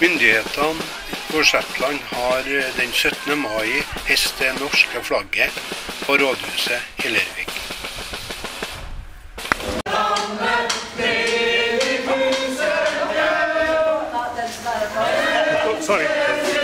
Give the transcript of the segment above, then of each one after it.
Myndighetene på Shetland har den 17. mai heist det norske flagget på rådhuset i Lervik. Sorry.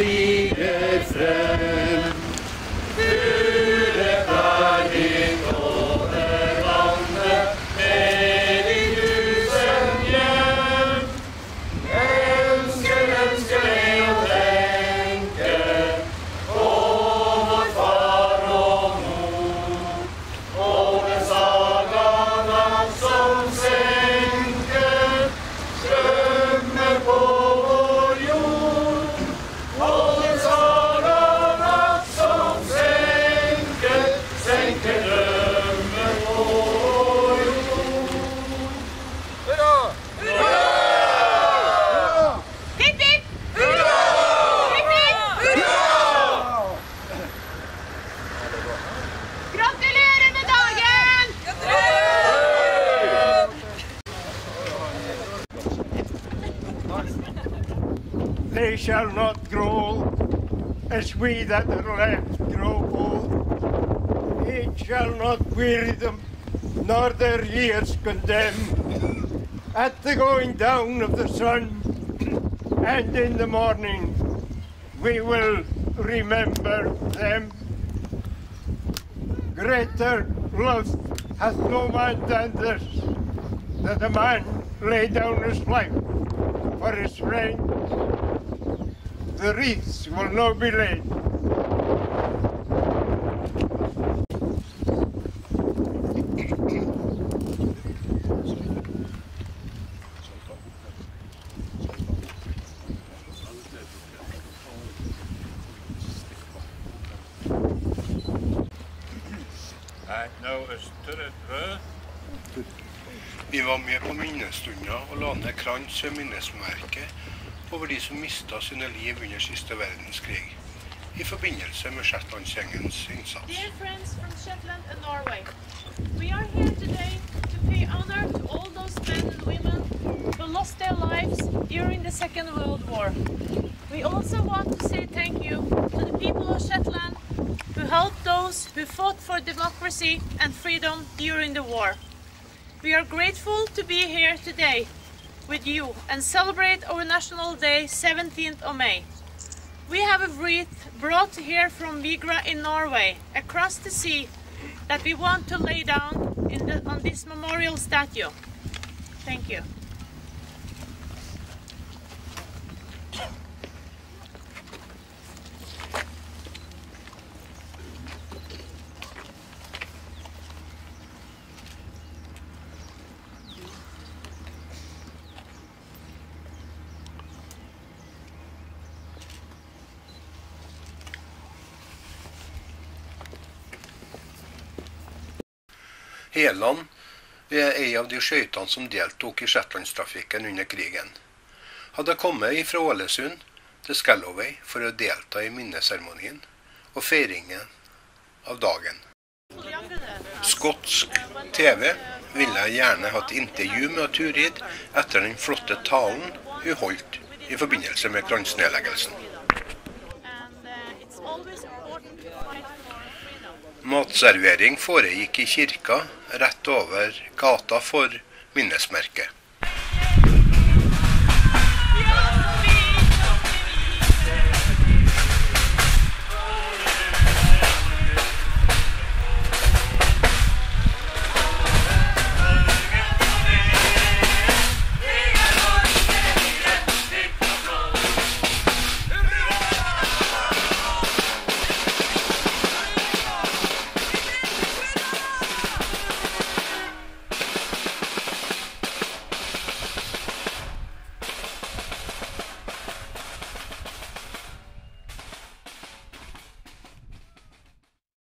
Som They shall not grow old, as we that are left grow old. It shall not weary them, nor their years condemn. At the going down of the sun, and in the morning, we will remember them. Greater love hath no man than this, that a man lay down his life for his friend. The wreaths will not be laid. Right, now it's to the Vi var med på minnestunda og la ned krans ved minnesmerket over de som mista sine liv under siste verdenskrig i forbindelse med Shetlandsgjengens innsats. Dear friends from Shetland and Norway, we are here today to pay honor to all those men and women who lost their lives during the Second World War. We also want to say thank you to the people of Shetland who helped those who fought for democracy and freedom during the war. We are grateful to be here today with you and celebrate our National Day 17th of May. We have a wreath brought here from Vigra in Norway, across the sea, that we want to lay down in the, on this memorial statue. Thank you. Heland er ei av de skøytene som deltok i Shetlandstrafikken under krigen. Hadde kommet fra Ålesund til Scalloway for å delta i minneseremonien og feiringen av dagen. Skotsk TV ville gjerne hatt intervju med Turid etter den flotte talen hun holdt i forbindelse med kransnedleggelsen. Matservering foregikk i kirka rett over gata for minnesmerket.